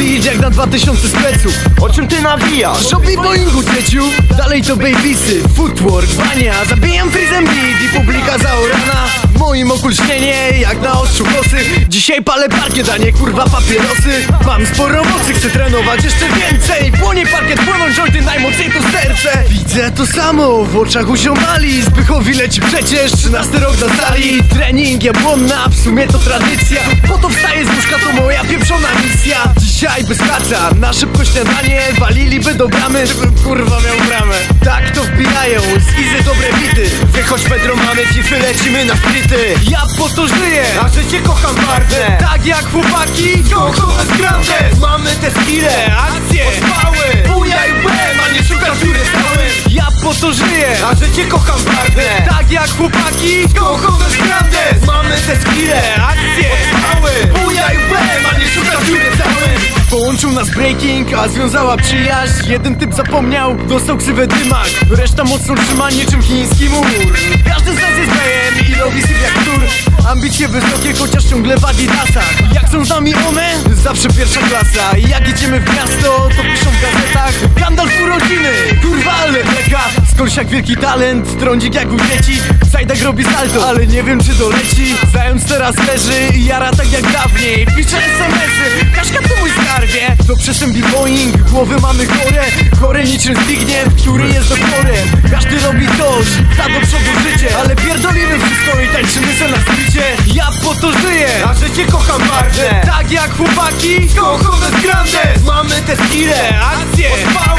beat jak na 2000 speców. O czym ty nawijasz? Shopping Boeingu cieciu. Dalej to babysy, footwork, bania. Zabijam freezem beat i publika zaorana. Moim oku lśnienie jak na ostrzu kosy Dzisiaj palę parkiet, a nie kurwa papierosy. Mam sporo mocy, chcę trenować jeszcze więcej. Płonie parkiet, płoną jointy, najmocniej to serce. Widzę to samo w oczach uziomali Zbychowi leci przecież 13 rok na sali. Trening jabłonna, w sumie to tradycja. Po to wstaję z łóżka, to moja pieprzona misja Dzisiaj bez kaca, na szybko śniadanie Waliliby do bramy, żebym kurwa miał bramę. Tak to wbijają, z izy dobre bity. Wychodź Pedro, mamy cify, lecimy na sprity Ja po to żyję, A że cię kocham bardzo. Tak jak chłopaki Kocham grandes Mamy te skille, akcje, chwały Buja i łeb, a nie szukasz dziury stałym Ja po to żyję, A że cię kocham bardzo. Tak jak chłopaki Kocham grandes Mamy te skille, akcje, Breaking, a związała przyjaźń. Jeden typ zapomniał, dostał ksywę dymak. Reszta mocno trzyma niczym chiński mur. Każdy z nas jest gejem i robi syf jak tur. Ambicje wysokie, chociaż ciągle w adidasach Jak są z nami one? Zawsze pierwsza klasa. Jak idziemy w miasto, to piszą w gazetach jak wielki talent, trądzik jak u dzieci. Zajdak robi salto, ale nie wiem czy doleci Zając teraz leży i jara tak jak dawniej. Pisze smsy, Kaszka to mój skarbie. To przesębi Boeing, głowy mamy chore. Chore niczym Zbigniew, który jest doktorem Każdy robi coś, za do przodu życie. Ale pierdolimy wszystko i tańczymy se na skrycie Ja po to żyję, A że cię kocham bardzo. Tak jak chłopaki Kocham grandes Mamy te skille, akcje, chwały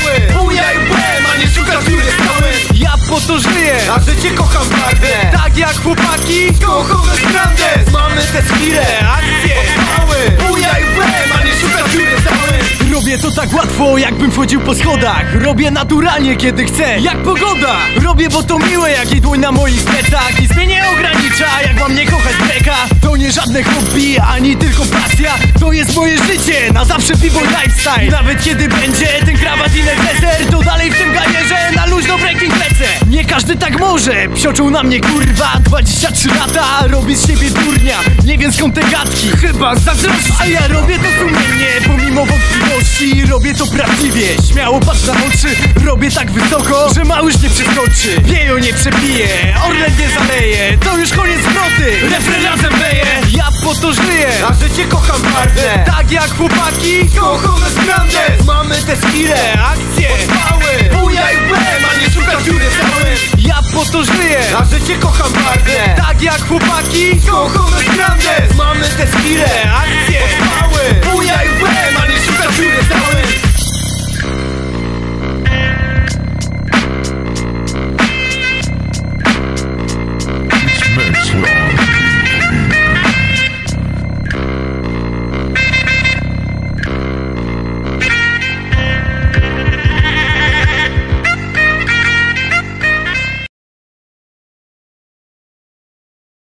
To żyję, A że cię kocham bardzo tak jak chłopaki Kocham grandes Mamy te skille, akcje, chwały Buja i łeb, a nie szukasz dziury stałym Robię to tak łatwo, jakbym wchodził po schodach. Robię naturalnie, kiedy chcę, jak pogoda. Robię, bo to miłe, jak i dłoń na moich plecach. Nic mnie nie ogranicza, jak mam nie kochać breka To nie żadne hobby, ani tylko pasja. To jest moje życie, na zawsze b-boy lifestyle. Nawet kiedy będzie ten krawat i neckleser To dalej w tym gajerze, na luźno breaking lecę Nie każdy tak może, psioczą na mnie kurwa. 23 lata, robię z siebie durnia. Nie wiem skąd te gadki, chyba zazdrości A ja robię to sumiennie, pomimo wątpliwości Robię to prawdziwie, śmiało patrz na oczy Robię tak wysoko, że małyż nie przeskoczy. Wiejo nie przebije, A życie kocham marne Tak jak chłopaki kochamy sprawne Mamy te skille, akcje, odpały Buja i bem, a nie szukać dziury w Ja po to żyję. A życie kocham marne Tak jak chłopaki kochamy